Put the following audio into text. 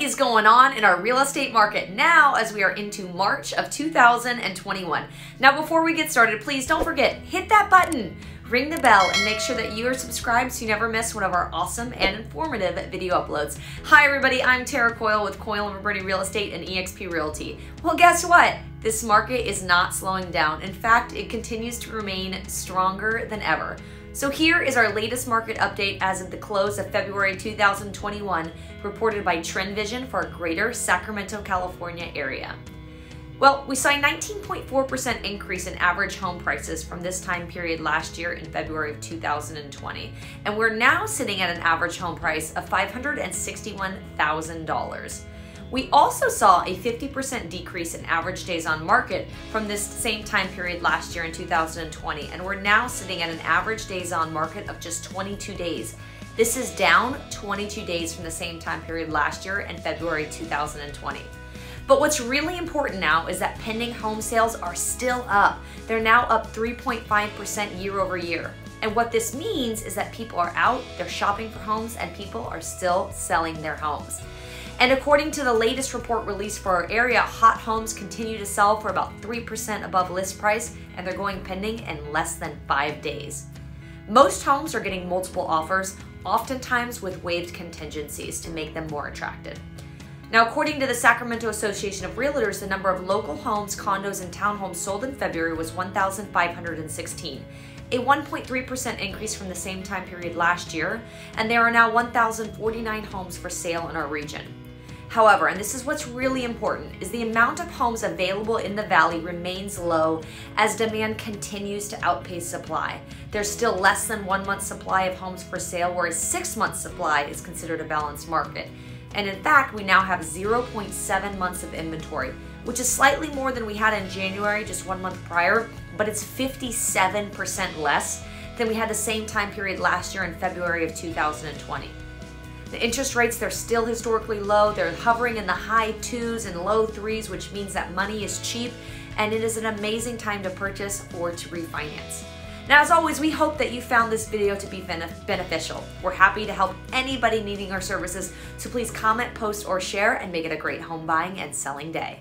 is going on in our real estate market now as we are into March of 2021. Now, before we get started, please don't forget, hit that button, ring the bell, and make sure that you are subscribed so you never miss one of our awesome and informative video uploads. Hi, everybody. I'm Tara Coyle with Coyle and Verberne Real Estate and eXp Realty. Well, guess what? This market is not slowing down. In fact, it continues to remain stronger than ever. So here is our latest market update as of the close of February 2021, reported by TrendVision for our greater Sacramento, California area. Well, we saw a 19.4% increase in average home prices from this time period last year in February of 2020, and we're now sitting at an average home price of $561,000. We also saw a 50% decrease in average days on market from this same time period last year in 2020, and we're now sitting at an average days on market of just 22 days. This is down 22 days from the same time period last year in February 2020. But what's really important now is that pending home sales are still up. They're now up 3.5% year over year. And what this means is that people are out, they're shopping for homes, and people are still selling their homes. And according to the latest report released for our area, hot homes continue to sell for about 3% above list price and they're going pending in less than five days. Most homes are getting multiple offers, oftentimes with waived contingencies to make them more attractive. Now, according to the Sacramento Association of Realtors, the number of local homes, condos, and townhomes sold in February was 1,516, a 1.3% increase from the same time period last year, and there are now 1,049 homes for sale in our region. However, and this is what's really important, is the amount of homes available in the valley remains low as demand continues to outpace supply. There's still less than one month supply of homes for sale, whereas six months supply is considered a balanced market. And in fact, we now have 0.7 months of inventory, which is slightly more than we had in January, just one month prior, but it's 57% less than we had the same time period last year in February of 2020. The interest rates, they're still historically low. They're hovering in the high twos and low threes, which means that money is cheap and it is an amazing time to purchase or to refinance. Now, as always, we hope that you found this video to be beneficial. We're happy to help anybody needing our services, so please comment, post, or share and make it a great home buying and selling day.